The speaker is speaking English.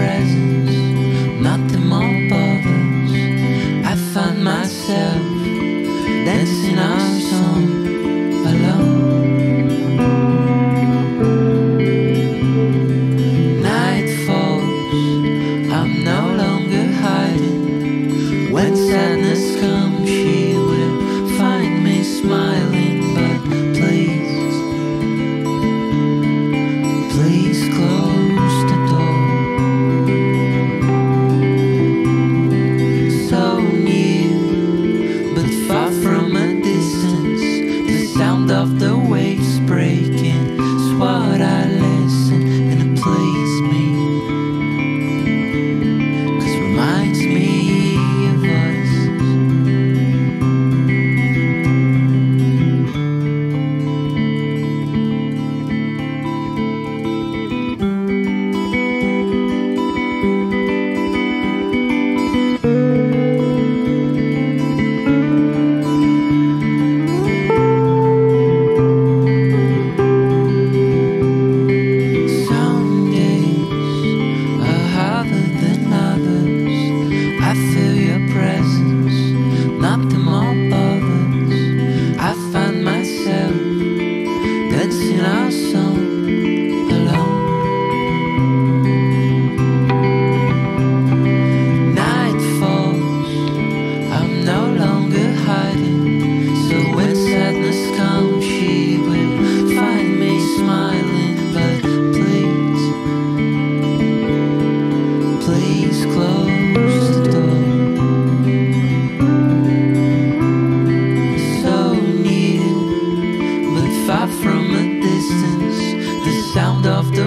presence, nothing more bothers. I find myself dancing our breaking. It's what I our song alone. Night falls, I'm no longer hiding. So when sadness comes, she will find me smiling. But please, please close. of the